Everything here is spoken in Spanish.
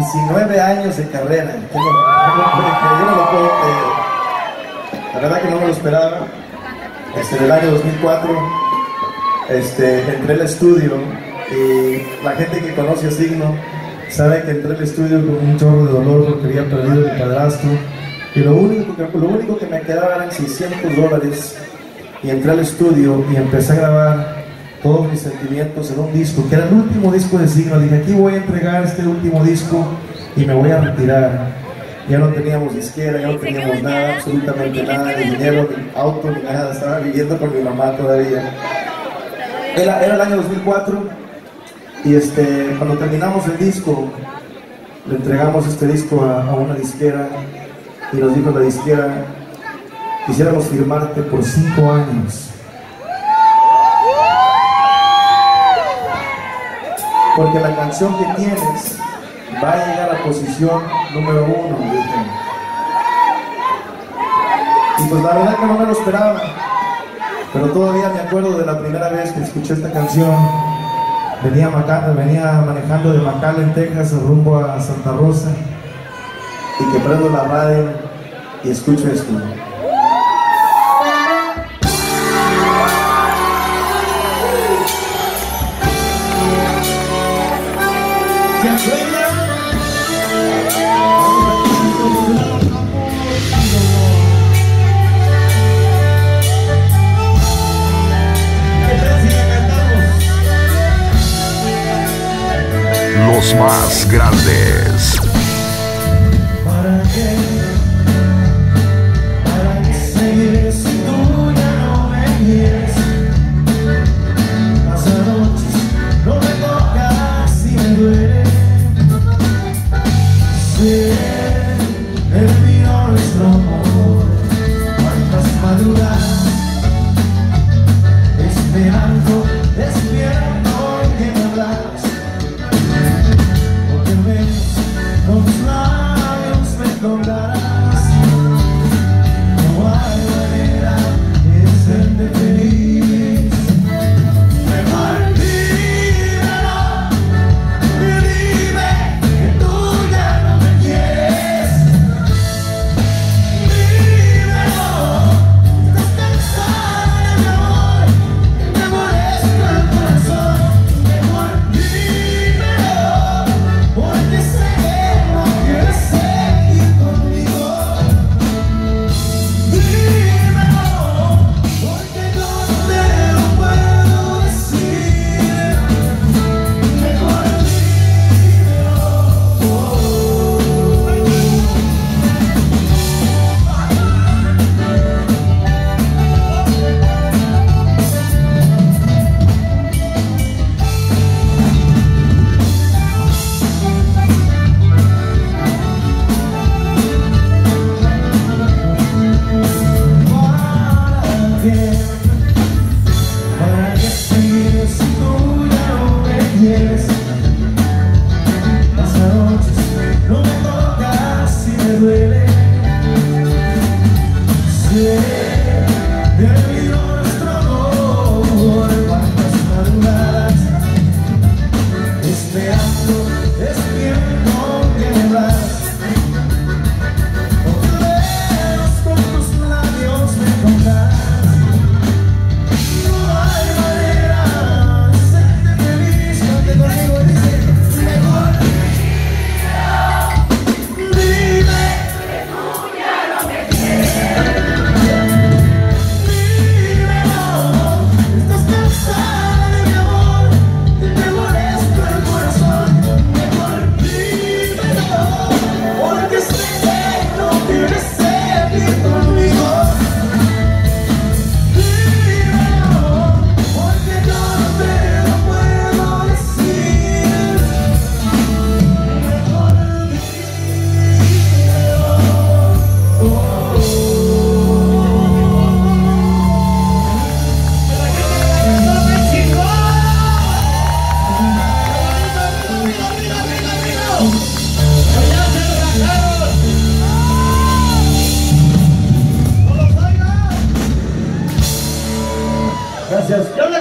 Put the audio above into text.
19 años de carrera. Yo no, lo puedo creer. La verdad que no me lo esperaba. Este, en el año 2004 este, entré al estudio y la gente que conoce a Signo sabe que entré al estudio con un chorro de dolor porque había perdido mi padrastro. Y lo único, que, lo único que me quedaba eran 600 dólares. Y entré al estudio y empecé a grabar todos mis sentimientos en un disco, que era el último disco de Signo. Dije, aquí voy a entregar este último disco y me voy a retirar. Ya no teníamos disquera, ya no teníamos nada, absolutamente nada, ni dinero, ni auto, ni nada. Estaba viviendo con mi mamá todavía. Era, era el año 2004 y este, cuando terminamos el disco, le entregamos este disco a, a una disquera y nos dijo la disquera, quisiéramos firmarte por cinco años. Porque la canción que tienes va a llegar a la posición número uno. Y pues la verdad que no me lo esperaba. Pero todavía me acuerdo de la primera vez que escuché esta canción. Venía, venía manejando de McAllen, Texas, rumbo a Santa Rosa. Y que prendo la radio y escucho esto. Los más grandes. ¿Para qué? ¿Para qué seguir si tú ya no me quieres? Las noches no me tocas y me duele. Sé, terminó nuestro amor. Jesus.